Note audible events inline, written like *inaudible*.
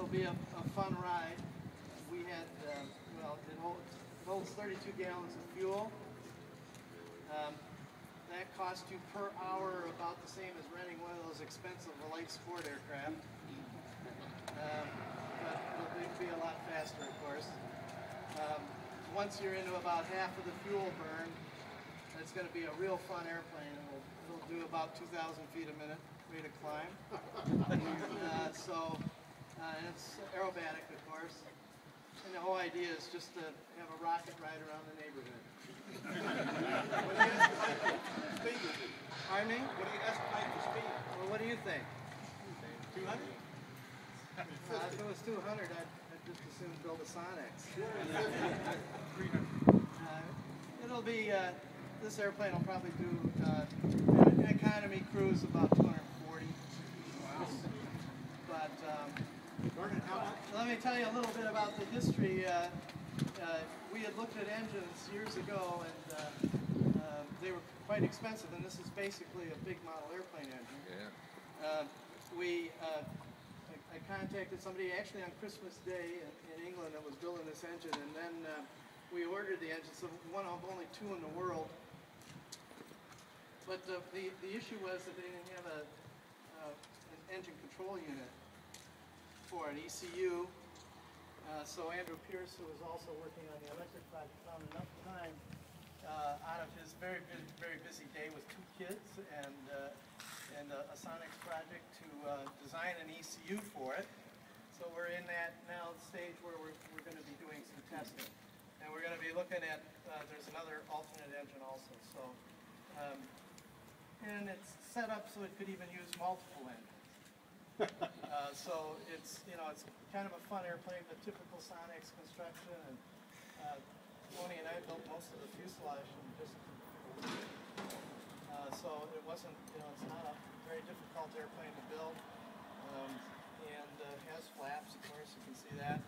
it'll be a, a fun ride. We had, uh, well, it holds, it holds 32 gallons of fuel. Um, that costs you per hour about the same as renting one of those expensive light sport aircraft. Um, but it'll be, a lot faster, of course. Um, once you're into about half of the fuel burn, it's going to be a real fun airplane. It'll, it'll do about 2,000 feet a minute rate of climb. *laughs* uh, and it's aerobatic, of course. And the whole idea is just to have a rocket ride around the neighborhood. Speed is it? Pardon me? What do you estimate the speed? Well, what do you think? Two hundred? Uh, if it was 200, I'd, I'd just as soon build a Sonex. Uh, it'll be, uh, this airplane will probably do uh, an economy cruise about 240. Wow. But um, Vernon, how much? Let me tell you a little bit about the history. Uh, uh, we had looked at engines years ago, and uh, uh, they were quite expensive. And this is basically a big model airplane engine. Yeah. Uh, we, uh, I, I contacted somebody actually on Christmas Day in, in England that was building this engine, and then uh, we ordered the engine. So one of only two in the world. But the, the, issue was that they didn't have a, uh, an engine control unit an ECU. Uh, so Andrew Pierce, who was also working on the electric project, found enough time uh, out of his very, very, very busy day with two kids and, uh, and a, a Sonex project to uh, design an ECU for it. So we're in that now stage where we're, we're going to be doing some testing. And we're going to be looking at, uh, there's another alternate engine also. So, um, and it's set up so it could even use multiple engines. Uh, so it's, you know, it's kind of a fun airplane, the typical Sonex construction, and, uh, Tony and I built most of the fuselage in just. Uh, so it wasn't, you know, it's not a very difficult airplane to build. Um, and, uh, has flaps, of course, you can see that.